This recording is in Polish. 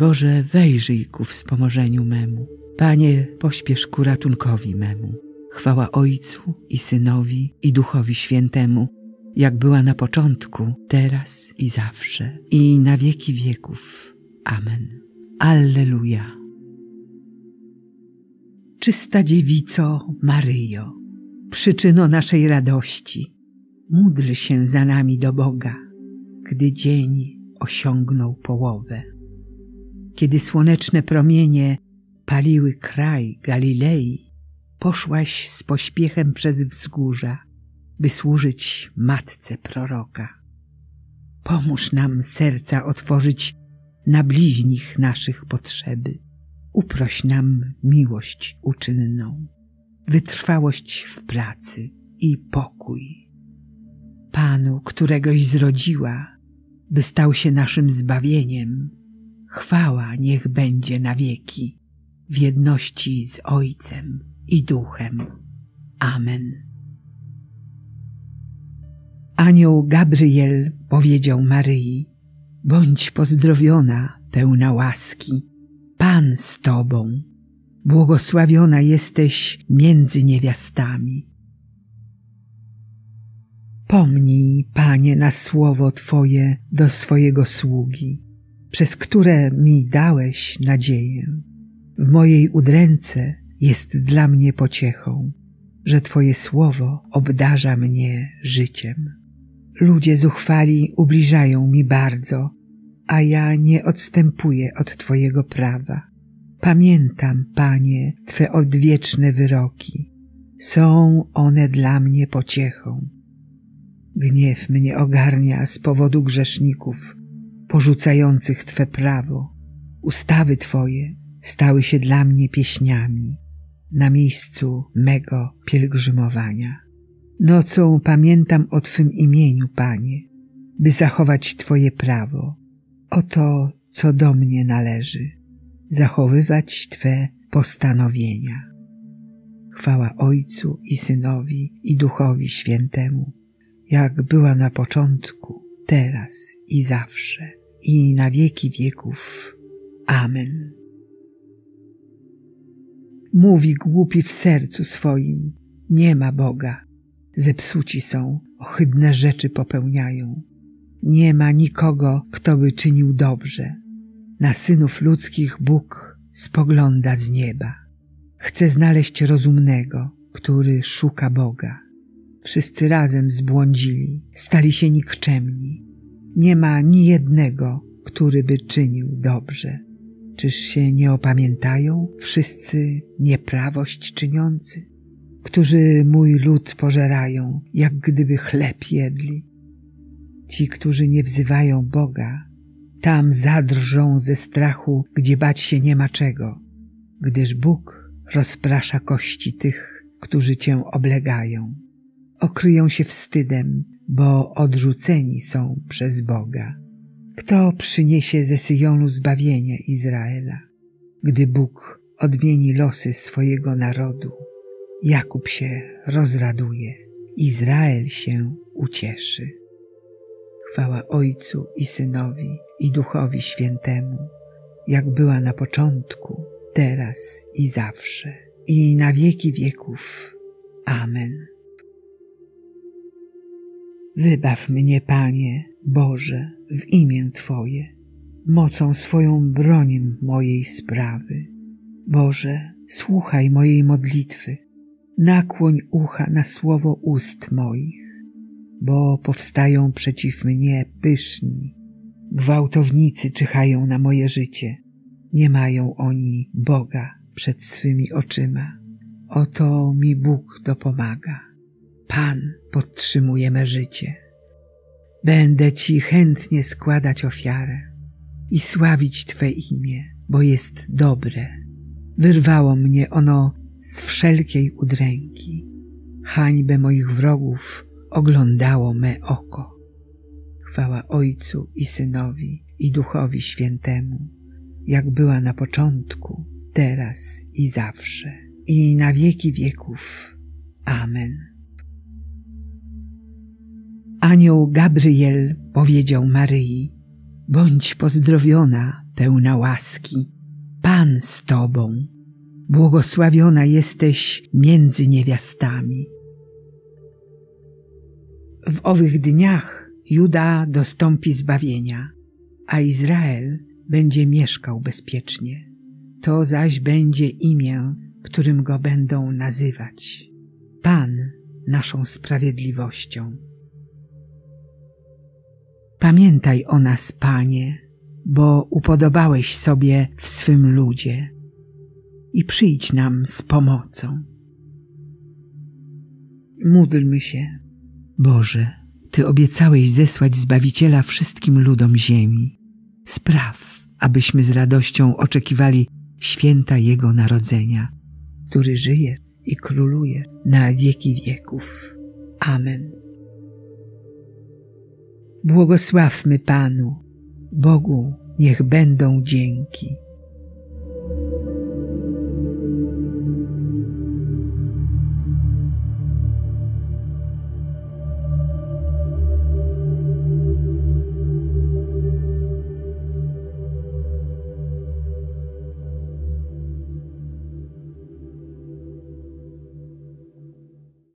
Boże, wejrzyj ku wspomożeniu memu. Panie, pośpiesz ku ratunkowi memu. Chwała Ojcu i Synowi i Duchowi Świętemu, jak była na początku, teraz i zawsze, i na wieki wieków. Amen. Alleluja. Czysta dziewico Maryjo, przyczyno naszej radości, módl się za nami do Boga, gdy dzień osiągnął połowę. Kiedy słoneczne promienie paliły kraj Galilei, poszłaś z pośpiechem przez wzgórza, by służyć matce proroka. Pomóż nam serca otworzyć na bliźnich naszych potrzeby. Uproś nam miłość uczynną, wytrwałość w pracy i pokój. Panu, któregoś zrodziła, by stał się naszym zbawieniem, chwała niech będzie na wieki, w jedności z Ojcem i Duchem. Amen. Anioł Gabriel powiedział Maryi, bądź pozdrowiona, pełna łaski, Pan z Tobą, błogosławiona jesteś między niewiastami. Pomnij, Panie, na słowo Twoje do swojego sługi, przez które mi dałeś nadzieję. W mojej udręce jest dla mnie pociechą, że Twoje słowo obdarza mnie życiem. Ludzie zuchwali ubliżają mi bardzo, a ja nie odstępuję od Twojego prawa. Pamiętam, Panie, Twe odwieczne wyroki. Są one dla mnie pociechą. Gniew mnie ogarnia z powodu grzeszników, porzucających Twe prawo. Ustawy Twoje stały się dla mnie pieśniami na miejscu mego pielgrzymowania. Nocą pamiętam o Twym imieniu, Panie, by zachować Twoje prawo. Oto, co do mnie należy, zachowywać Twe postanowienia. Chwała Ojcu i Synowi i Duchowi Świętemu, jak była na początku, teraz i zawsze, i na wieki wieków. Amen. Mówi głupi w sercu swoim, nie ma Boga. Zepsuci są, ohydne rzeczy popełniają. Nie ma nikogo, kto by czynił dobrze. Na synów ludzkich Bóg spogląda z nieba. Chce znaleźć rozumnego, który szuka Boga. Wszyscy razem zbłądzili, stali się nikczemni. Nie ma ni jednego, który by czynił dobrze. Czyż się nie opamiętają wszyscy nieprawość czyniący, którzy mój lud pożerają, jak gdyby chleb jedli? Ci, którzy nie wzywają Boga, tam zadrżą ze strachu, gdzie bać się nie ma czego, gdyż Bóg rozprasza kości tych, którzy Cię oblegają. Okryją się wstydem, bo odrzuceni są przez Boga. Kto przyniesie ze Syjonu zbawienie Izraela, gdy Bóg odmieni losy swojego narodu? Jakub się rozraduje, Izrael się ucieszy. Chwała Ojcu i Synowi i Duchowi Świętemu, jak była na początku, teraz i zawsze, i na wieki wieków. Amen. Wybaw mnie, Panie, Boże, w imię Twoje, mocą swoją bronim mojej sprawy. Boże, słuchaj mojej modlitwy, nakłoń ucha na słowo ust moich, bo powstają przeciw mnie pyszni, gwałtownicy czyhają na moje życie, nie mają oni Boga przed swymi oczyma. Oto mi Bóg dopomaga. Pan podtrzymuje me życie. Będę Ci chętnie składać ofiarę i sławić Twe imię, bo jest dobre. Wyrwało mnie ono z wszelkiej udręki. Hańbę moich wrogów oglądało me oko. Chwała Ojcu i Synowi i Duchowi Świętemu, jak była na początku, teraz i zawsze, i na wieki wieków. Amen. Anioł Gabriel powiedział Maryi, bądź pozdrowiona, pełna łaski, Pan z Tobą, błogosławiona jesteś między niewiastami. W owych dniach Juda dostąpi zbawienia, a Izrael będzie mieszkał bezpiecznie. To zaś będzie imię, którym go będą nazywać. Pan naszą sprawiedliwością. Pamiętaj o nas, Panie, bo upodobałeś sobie w swym ludzie i przyjdź nam z pomocą. Módlmy się. Boże, Ty obiecałeś zesłać Zbawiciela wszystkim ludom ziemi. Spraw, abyśmy z radością oczekiwali święta Jego narodzenia, który żyje i króluje na wieki wieków. Amen. Błogosławmy Panu, Bogu niech będą dzięki.